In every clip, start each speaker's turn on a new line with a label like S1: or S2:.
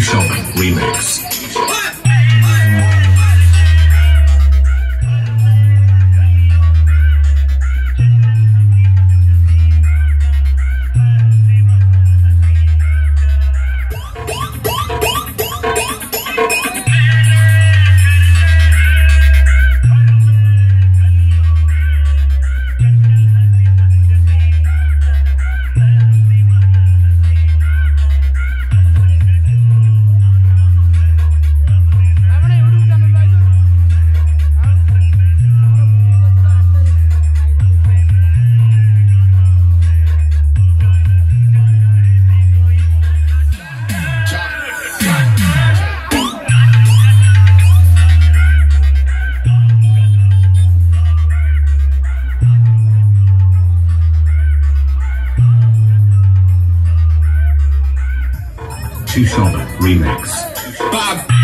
S1: Shot Remix. Shot Remix. Bob.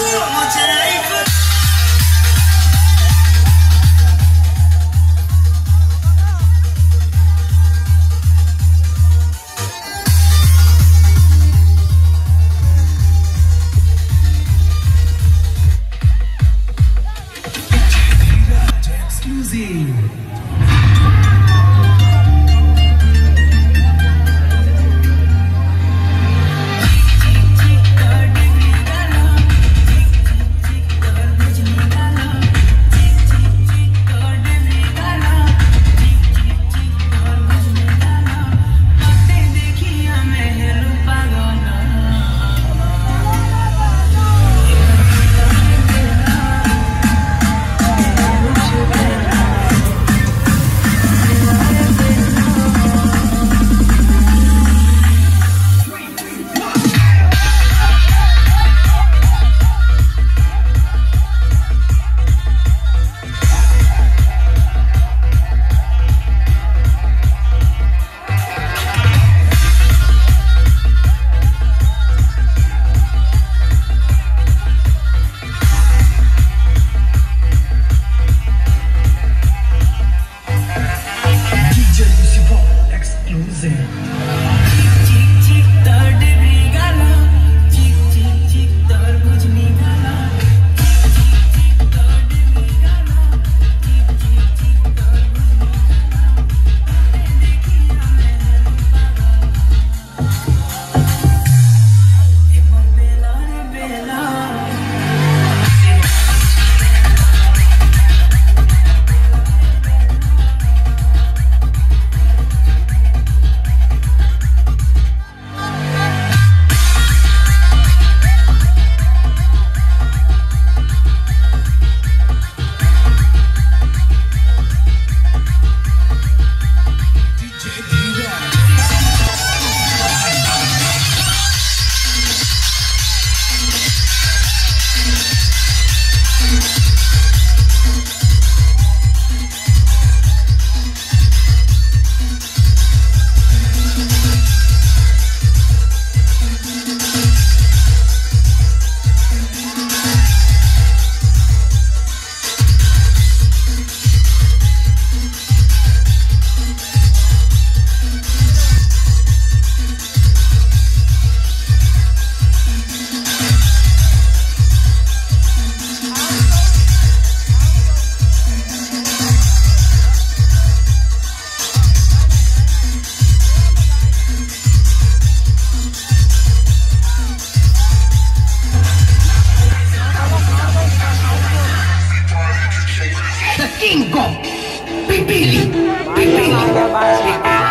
S2: so much Bingo! Pipili! Pipili! Pipili.